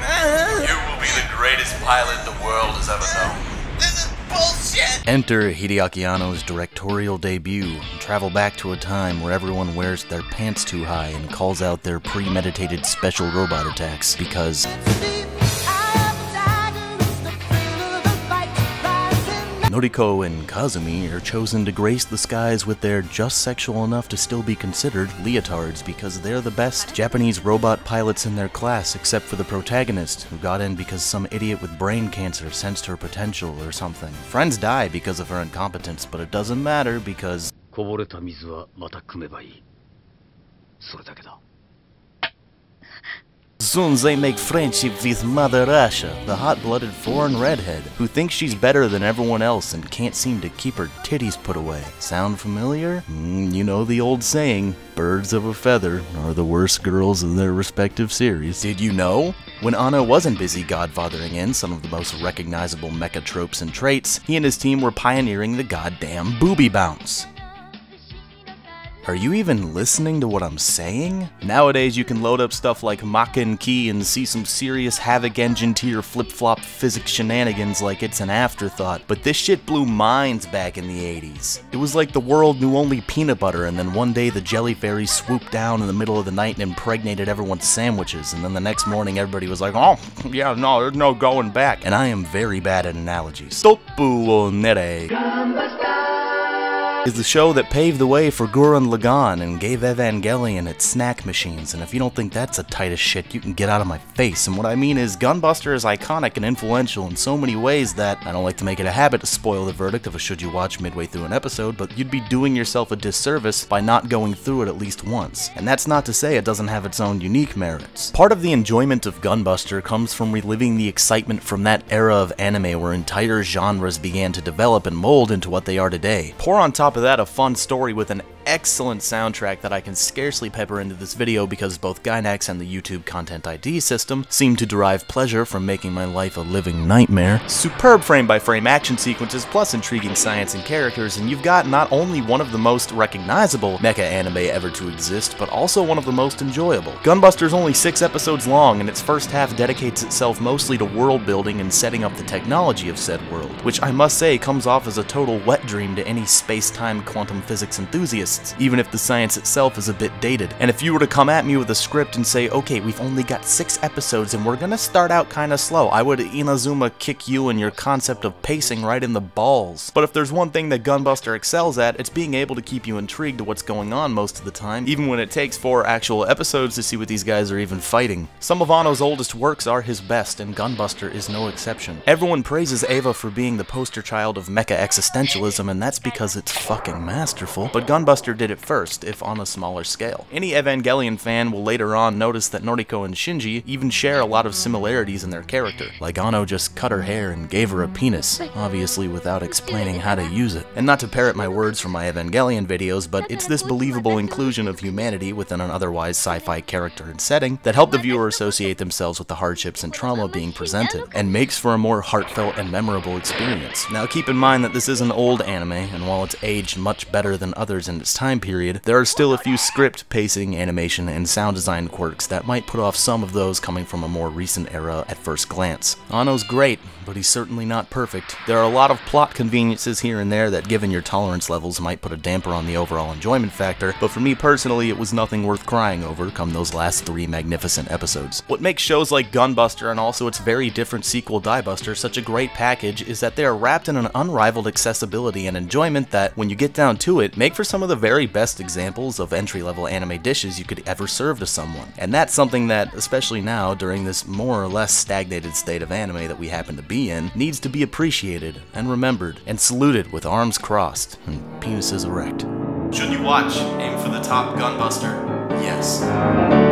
You will be the greatest pilot the world has ever known. This is bullshit! Enter Hideaki Anno's directorial debut and travel back to a time where everyone wears their pants too high and calls out their premeditated special robot attacks because Noriko and Kazumi are chosen to grace the skies with their just sexual enough to still be considered leotards because they're the best Japanese robot pilots in their class except for the protagonist who got in because some idiot with brain cancer sensed her potential or something. Friends die because of her incompetence, but it doesn't matter because こぼれた水はまた汲めばいいそれだけだ Soon they make friendship with Mother Russia, the hot-blooded foreign redhead, who thinks she's better than everyone else and can't seem to keep her titties put away. Sound familiar? Mm, you know the old saying, birds of a feather are the worst girls in their respective series. Did you know? When Anno wasn't busy godfathering in some of the most recognizable mecha tropes and traits, he and his team were pioneering the goddamn booby bounce. Are you even listening to what I'm saying? Nowadays, you can load up stuff like Makenki and see some serious Havok engine tier flip flop physics shenanigans like it's an afterthought, but this shit blew minds back in the 80s. It was like the world knew only peanut butter, and then one day the Jelly Fairy swooped down in the middle of the night and impregnated everyone's sandwiches, and then the next morning everybody was like, oh, yeah, no, there's no going back. And I am very bad at analogies. O nere is the show that paved the way for Gurren Lagann and gave Evangelion its snack machines, and if you don't think that's a tight as shit, you can get out of my face. And what I mean is, Gunbuster is iconic and influential in so many ways that I don't like to make it a habit to spoil the verdict of a should you watch midway through an episode, but you'd be doing yourself a disservice by not going through it at least once. And that's not to say it doesn't have its own unique merits. Part of the enjoyment of Gunbuster comes from reliving the excitement from that era of anime where entire genres began to develop and mold into what they are today. Pour on top of that a fun story with an excellent soundtrack that I can scarcely pepper into this video because both Gainax and the YouTube Content ID system seem to derive pleasure from making my life a living nightmare. Superb frame-by-frame -frame action sequences plus intriguing science and characters, and you've got not only one of the most recognizable mecha anime ever to exist, but also one of the most enjoyable. Gunbuster's only six episodes long, and its first half dedicates itself mostly to world building and setting up the technology of said world, which I must say comes off as a total wet dream to any space-time quantum physics even if the science itself is a bit dated. And if you were to come at me with a script and say, okay, we've only got six episodes and we're gonna start out kinda slow, I would Inazuma kick you and your concept of pacing right in the balls. But if there's one thing that Gunbuster excels at, it's being able to keep you intrigued to what's going on most of the time, even when it takes four actual episodes to see what these guys are even fighting. Some of Anno's oldest works are his best, and Gunbuster is no exception. Everyone praises Eva for being the poster child of mecha existentialism, and that's because it's fucking masterful, but Gunbuster did it first, if on a smaller scale. Any Evangelion fan will later on notice that Noriko and Shinji even share a lot of similarities in their character, like Anno just cut her hair and gave her a penis, obviously without explaining how to use it. And not to parrot my words from my Evangelion videos, but it's this believable inclusion of humanity within an otherwise sci-fi character and setting that help the viewer associate themselves with the hardships and trauma being presented, and makes for a more heartfelt and memorable experience. Now keep in mind that this is an old anime, and while it's aged much better than others in its time period, there are still a few script, pacing, animation, and sound design quirks that might put off some of those coming from a more recent era at first glance. Anno's great, but he's certainly not perfect. There are a lot of plot conveniences here and there that given your tolerance levels might put a damper on the overall enjoyment factor, but for me personally it was nothing worth crying over come those last three magnificent episodes. What makes shows like Gunbuster and also its very different sequel Diebuster such a great package is that they are wrapped in an unrivaled accessibility and enjoyment that, when you get down to it, make for some of the very best examples of entry-level anime dishes you could ever serve to someone. And that's something that, especially now, during this more or less stagnated state of anime that we happen to be in, needs to be appreciated and remembered and saluted with arms crossed and penises erect. Should you watch Aim for the Top Gunbuster? Yes.